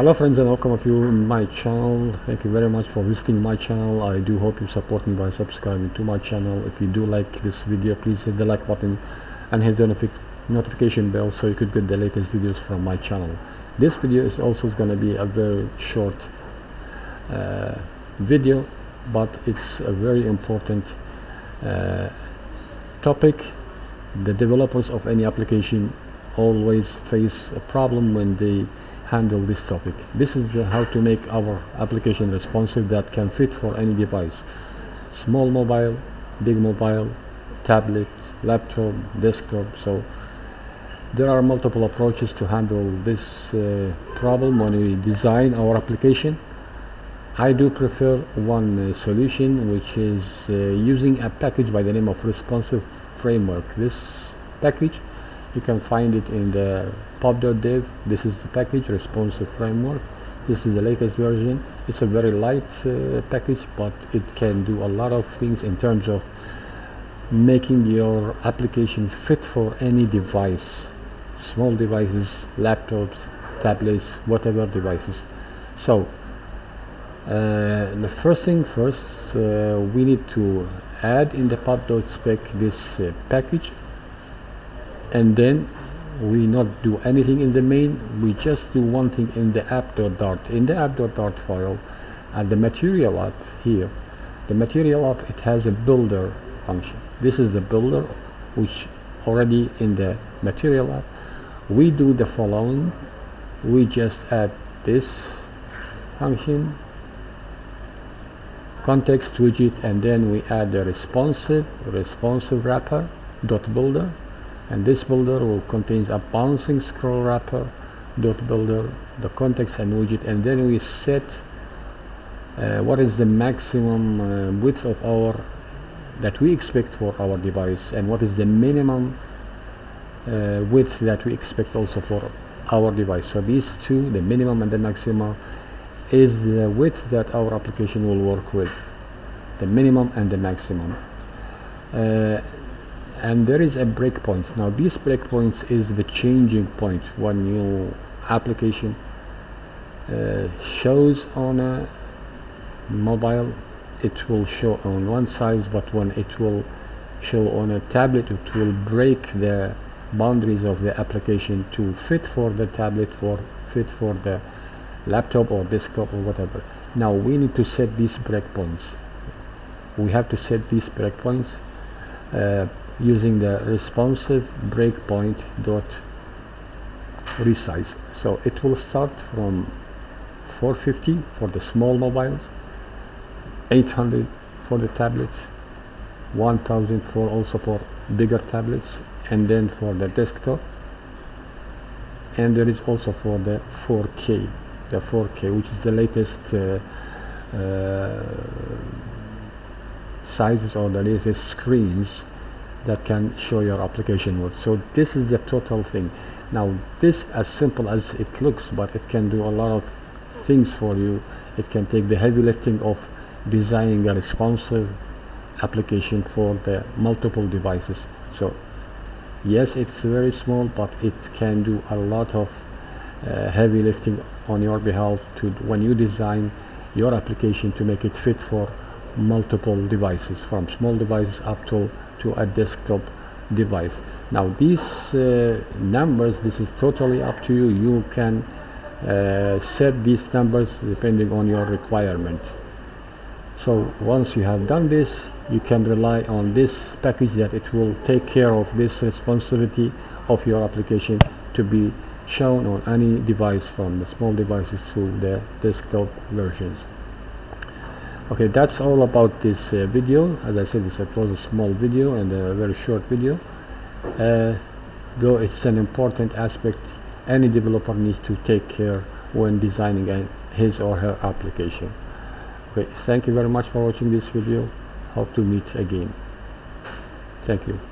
hello friends and welcome of you my channel. Thank you very much for visiting my channel. I do hope you support me by subscribing to my channel. If you do like this video please hit the like button and hit the notif notification bell so you could get the latest videos from my channel. This video is also going to be a very short uh, video but it's a very important uh, topic. The developers of any application always face a problem when they handle this topic. This is uh, how to make our application responsive that can fit for any device. Small mobile big mobile tablet laptop desktop. So there are multiple approaches to handle this uh, problem when we design our application. I do prefer one uh, solution which is uh, using a package by the name of responsive framework. This package you can find it in the pub.dev this is the package responsive framework. This is the latest version. It's a very light uh, package but it can do a lot of things in terms of making your application fit for any device. Small devices laptops tablets whatever devices. So uh, the first thing first uh, we need to add in the pubspec this uh, package and then we not do anything in the main we just do one thing in the app.dart in the app.dart file and the material app here the material app it has a builder function. This is the builder which already in the material app. We do the following. We just add this function context widget and then we add the responsive responsive wrapper dot builder and this builder will contains a bouncing scroll wrapper dot builder the context and widget and then we set uh, what is the maximum uh, width of our that we expect for our device and what is the minimum uh, width that we expect also for our device. So these two the minimum and the maximum is the width that our application will work with. The minimum and the maximum. Uh, and there is a breakpoint. Now these breakpoints is the changing point. When your application uh, shows on a mobile it will show on one size but when it will show on a tablet. It will break the boundaries of the application to fit for the tablet for fit for the laptop or desktop or whatever. Now we need to set these breakpoints. We have to set these breakpoints uh, using the responsive breakpoint dot resize. So it will start from 450 for the small mobiles 800 for the tablets 1000 for also for bigger tablets and then for the desktop. And there is also for the 4k the 4k which is the latest uh, uh, sizes or the latest screens that can show your application with so this is the total thing. Now this as simple as it looks but it can do a lot of things for you. It can take the heavy lifting of designing a responsive application for the multiple devices. So yes it's very small but it can do a lot of uh, heavy lifting on your behalf to when you design your application to make it fit for multiple devices from small devices up to to a desktop device. Now these uh, numbers this is totally up to you. You can uh, set these numbers depending on your requirement. So once you have done this you can rely on this package that it will take care of this responsibility of your application to be shown on any device from the small devices to the desktop versions okay that's all about this uh, video. As I said this was a small video and a very short video. Uh, though it's an important aspect any developer needs to take care when designing a, his or her application. Okay thank you very much for watching this video. Hope to meet again. Thank you